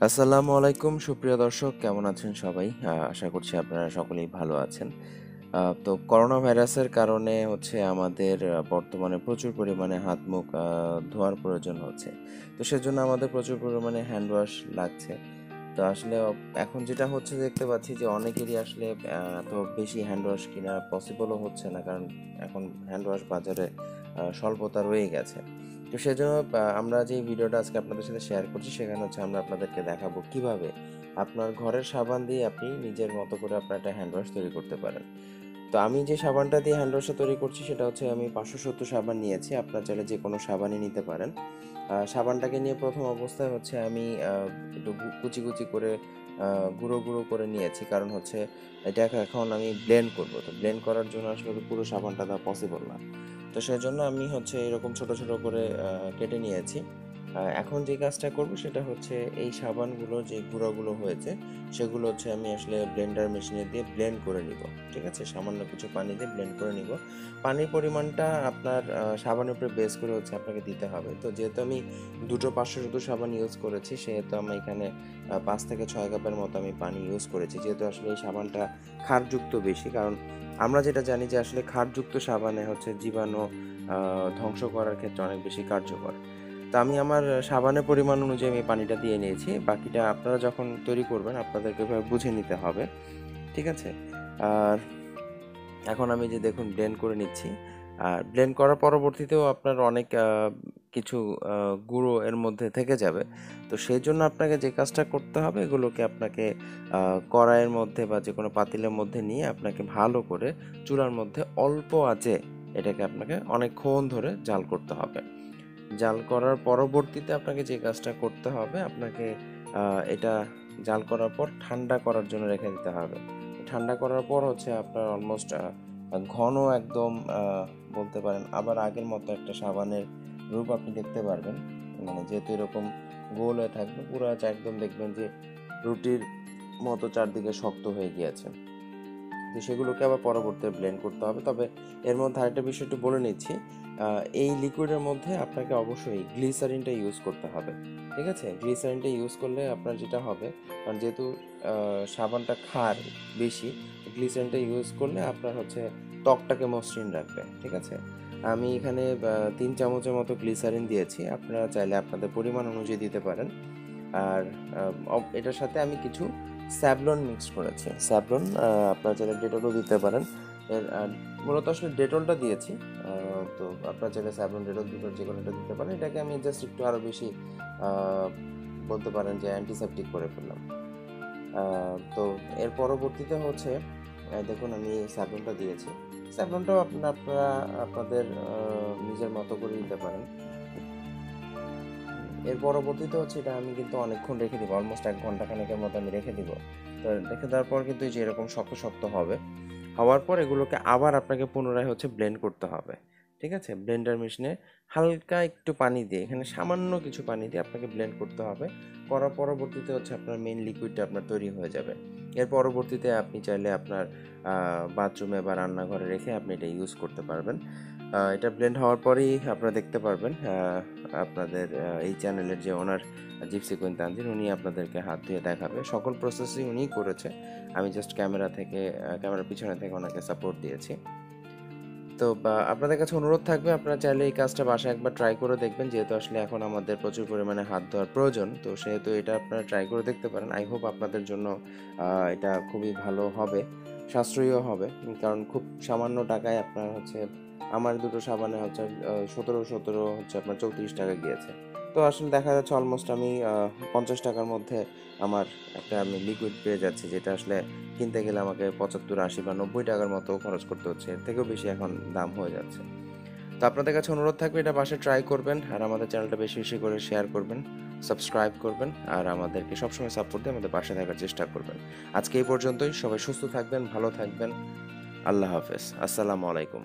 আসসালামু আলাইকুম, সুপ্রিয় দর্শক, কেমন আছেন সবাই? আশা করছি আপনারা সকলেই ভালো আছেন। তো করোনা ভাইরাসের কারণে হচ্ছে আমাদের বর্তমানে প্রচুর পরিমাণে হাত মুখ ধোয়ার প্রয়োজন হচ্ছে। তো সেজন্য আমাদের প্রচুর পরিমাণে হ্যান্ড ওয়াশ লাগছে। তো আসলে এখন যেটা হচ্ছে দেখতে পাচ্ছি যে অনেকেরই আসলে এত বেশি হ্যান্ড ওয়াশ কিনা পসিবলও হচ্ছে না, কারণ এখন হ্যান্ড ওয়াশ বাজারে স্বল্পতা রয়ে গেছে। তো সেজন্য আমরা যে ভিডিওটা আজকে আপনাদের সাথে শেয়ার করছি, সেখানে হচ্ছে আমরা আপনাদেরকে দেখাবো কীভাবে আপনার ঘরের সাবান দিয়ে আপনি নিজের মতো করে আপনার একটা হ্যান্ড ওয়াশ তৈরি করতে পারেন। তো আমি যে সাবানটা দিয়ে হ্যান্ড ওয়াশটা তৈরি করছি, সেটা হচ্ছে আমি পাঁচশো সত্তর সাবান নিয়েছি। আপনার চাইলে যে কোনো সাবানই নিতে পারেন। সাবানটাকে নিয়ে প্রথম অবস্থায় হচ্ছে আমি একটু কুচি কুচি করে গুঁড়ো গুঁড়ো করে নিয়েছি। কারণ হচ্ছে এটা এখন আমি ব্লেন্ড করব। তো ব্লেন্ড করার জন্য আসলে পুরো সাবানটা দেওয়া পসিবল না। তো সেজন্য আমি হচ্ছে এরকম ছোট ছোট করে কেটে নিয়েছি। এখন যে কাজটা করব সেটা হচ্ছে এই সাবানগুলো, যে গুঁড়োগুলো হয়েছে, সেগুলো হচ্ছে আমি আসলে ব্লেন্ডার মেশিনে দিয়ে ব্লেন্ড করে নিব, ঠিক আছে? সামান্য কিছু পানি দিয়ে ব্লেন্ড করে নিব। পানির পরিমাণটা আপনার সাবানের উপরে বেস করে হচ্ছে আপনাকে দিতে হবে। তো যেহেতু আমি দুটো পাঁচশো শুধু সাবান ইউজ করেছি, সেহেতু আমি এখানে পাঁচ থেকে ছয় কাপের মতো আমি পানি ইউজ করেছি। যেহেতু আসলে এই সাবানটা ক্ষারযুক্ত বেশি, কারণ আমরা যেটা জানি যে আসলে ক্ষারযুক্ত সাবানে হচ্ছে জীবাণু ধ্বংস করার ক্ষেত্রে অনেক বেশি কার্যকর। তো আমি আমার সাবানের পরিমাণ অনুযায়ী আমি পানিটা দিয়ে নিয়েছি। বাকিটা আপনারা যখন তৈরি করবেন, আপনাদেরকে বুঝে নিতে হবে। ঠিক আছে? আর এখন আমি যে দেখুন ব্লেন্ড করে নিচ্ছি। আর ব্লেন্ড করার পরবর্তীতেও আপনার অনেক কিছু গুঁড়ো এর মধ্যে থেকে যাবে। তো সেই জন্য আপনাকে যে কাজটা করতে হবে, এগুলোকে আপনাকে কড়াইয়ের মধ্যে বা যে কোনো পাতিলের মধ্যে নিয়ে আপনাকে ভালো করে চুলার মধ্যে অল্প আঁচে এটাকে আপনাকে অনেকক্ষণ ধরে জাল করতে হবে। জাল করার পরবর্তীতে আপনাকে যে কাজটা করতে হবে, আপনাকে এটা জাল করার পর ঠান্ডা করার জন্য রেখে দিতে হবে। ঠান্ডা করার পর হচ্ছে আপনার অলমোস্ট ঘন একদম বলতে পারেন আবার আগের মতো একটা সাবানের রূপ আপনি দেখতে পারবেন। মানে যেহেতু এরকম গোল হয়ে থাকবে, পুরো একদম দেখবেন যে রুটির মতো চারদিকে শক্ত হয়ে গিয়েছে। তো সেগুলোকে আবার পরবর্তীতে ব্লেন্ড করতে হবে। তবে এর মধ্যে আরেকটা বিষয় একটু বলে নিচ্ছি। এই লিকুইডের মধ্যে আপনাকে অবশ্যই গ্লিসারিনটা ইউজ করতে হবে, ঠিক আছে? গ্লিসারিনটা ইউজ করলে আপনার যেটা হবে, কারণ যেহেতু সাবানটা খার বেশি গ্লিসারিনটা ইউজ করলে আপনার হচ্ছে ত্বকটাকে মসৃণ রাখবে, ঠিক আছে? আমি এখানে তিন চামচের মতো গ্লিসারিন দিয়েছি, আপনারা চাইলে আপনাদের পরিমাণ অনুযায়ী দিতে পারেন। আর এটার সাথে আমি কিছু স্যাভলন মিক্স করেছি। স্যাভলন আপনারা চাইলে ডেটলও দিতে পারেন। এর মূলত আসলে ডেটলটা দিয়েছি তো আপনারা চাইলে স্যাভলন ডেটল দুটো যে কোনোটা দিতে পারেন এটাকে আমি জাস্ট একটু আরও বেশি বলতে পারেন যে অ্যান্টিসেপটিক করে ফেললাম। তো এর পরবর্তীতে হচ্ছে দেখুন আমি স্যাভলনটা দিয়েছি। স্যাভলনটাও আপনারা আপনারা, আপনাদের নিজের মতো করে দিতে পারেন। এর পরবর্তীতে হচ্ছে এটা আমি কিন্তু অনেকক্ষণ রেখে দিব অলমোস্ট এক ঘণ্টা খানেকের মতো আমি রেখে দিব। তো রেখে দেওয়ার পর কিন্তু যে এরকম শক্ত শক্ত হবে, হওয়ার পর এগুলোকে আবার আপনাকে পুনরায় হচ্ছে ব্লেন্ড করতে হবে। ঠিক আছে? ব্লেন্ডার মেশিনে হালকা একটু পানি দিয়ে, এখানে সামান্য কিছু পানি দিয়ে আপনাকে ব্লেন্ড করতে হবে। করার পরবর্তীতে হচ্ছে আপনার মেন লিকুইডটা আপনার তৈরি হয়ে যাবে। এর পরবর্তীতে আপনি চাইলে আপনার বাথরুমে বা রান্নাঘরে রেখে আপনি এটা ইউজ করতে পারবেন। এটা ব্লেন্ড হওয়ার পরেই আপনারা দেখতে পারবেন আপনাদের এই চ্যানেলের যে ওনার জিপসি কুইন উনি আপনাদেরকে হাত ধুয়ে দেখাবে। সকল প্রসেসই উনিই করেছে। আমি জাস্ট ক্যামেরা থেকে ক্যামেরার পিছনে থেকে ওনাকে সাপোর্ট দিয়েছি। তো আপনাদের কাছে অনুরোধ থাকবে, আপনারা চাইলে এই কাজটা বাসায় একবার ট্রাই করে দেখবেন, যেহেতু আসলে এখন আমাদের প্রচুর পরিমাণে হাত ধোয়ার প্রয়োজন, তো সেহেতু এটা আপনারা ট্রাই করে দেখতে পারেন। আই হোপ আপনাদের জন্য এটা খুবই ভালো হবে, সাশ্রয়ীও হবে, কারণ খুব সামান্য টাকায় আপনার হচ্ছে, আমার দুটো সাবানে হচ্ছে সতেরো সতেরো হচ্ছে আপনার চৌত্রিশ টাকা গিয়েছে। তো আসলে দেখা যাচ্ছে অলমোস্ট আমি পঞ্চাশ টাকার মধ্যে আমার একটা আমি লিকুইড পেয়ে যাচ্ছি, যেটা আসলে কিনতে গেলে আমাকে পঁচাত্তর, আশি বা নব্বই টাকার মতো খরচ করতে হচ্ছে। এর থেকেও বেশি এখন দাম হয়ে যাচ্ছে। তো আপনাদের কাছে অনুরোধ থাকবে, এটা বাসায় ট্রাই করবেন আর আমাদের চ্যানেলটা বেশি বেশি করে শেয়ার করবেন সাবস্ক্রাইব করবেন আর আমাদেরকে সবসময় সাপোর্ট দিয়ে আমাদের পাশে থাকার চেষ্টা করবেন। আজকে এই পর্যন্তই। সবাই সুস্থ থাকবেন, ভালো থাকবেন। আল্লাহ হাফেজ। আসসালামু আলাইকুম।